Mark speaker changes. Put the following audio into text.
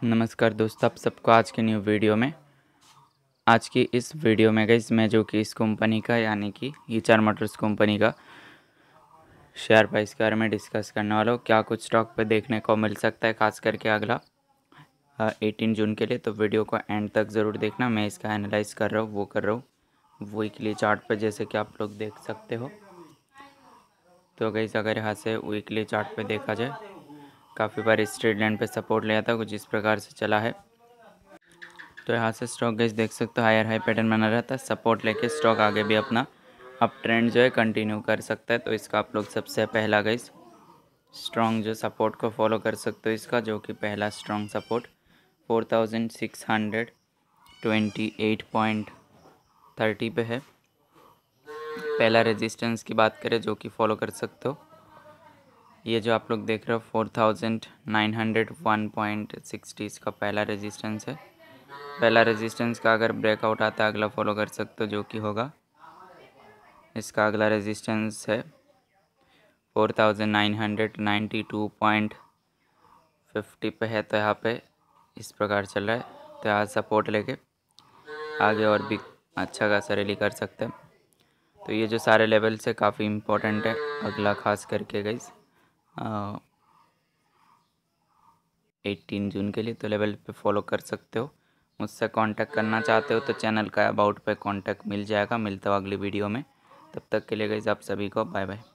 Speaker 1: नमस्कार दोस्तों, आप सबको आज के न्यू वीडियो में। आज की इस वीडियो में गई मैं जो कि इस कंपनी का, यानी कि ईचार मोटर्स कंपनी का शेयर प्राइस के बारे में डिस्कस करने वाला हूँ। क्या कुछ स्टॉक पे देखने को मिल सकता है, खास करके अगला एटीन जून के लिए। तो वीडियो को एंड तक ज़रूर देखना, मैं इसका एनालाइज कर रहा हूँ, वो कर रहा हूँ। वीकली चार्ट पर जैसे कि आप लोग देख सकते हो। तो गई अगर यहाँ से वीकली चार्ट देखा जाए काफ़ी बार स्ट्रेट लाइन पे सपोर्ट लिया था, कुछ इस प्रकार से चला है। तो यहाँ से स्टॉक गैस देख सकते हो हायर हाई पैटर्न बना रहता है। सपोर्ट लेके स्टॉक आगे भी अपना अप ट्रेंड जो है कंटिन्यू कर सकता है। तो इसका आप लोग सबसे पहला गैस स्ट्रॉन्ग जो सपोर्ट को फॉलो कर सकते हो इसका, जो कि पहला strong support four thousand six hundred twenty eight point thirty पे है। पहला रेजिस्टेंस की बात करें, जो कि फॉलो कर सकते हो। ये जो आप लोग देख रहे हो, four thousand nine hundred one point sixty इसका पहला रेजिस्टेंस है। पहला रेजिस्टेंस का अगर ब्रेकआउट आता है, अगला फॉलो कर सकते हो, जो कि होगा। इसका अगला रेजिस्टेंस है four thousand nine hundred ninety two point fifty पे है तो यहाँ पे इस प्रकार चल रहा है। तो यहाँ सपोर्ट लेके आगे और भी अच्छा खासा रैली कर सकते हैं। तो ये जो सारे लेवल से काफ़ी इम्पोर्टेंट है, अगला खास करके गई एटीन जून के लिए तो लेवल पे फॉलो कर सकते हो। मुझसे कांटेक्ट करना चाहते हो तो चैनल का अबाउट पे कांटेक्ट मिल जाएगा, मिलता हो अगली वीडियो में। तब तक के लिए गई आप सभी को बाय बाय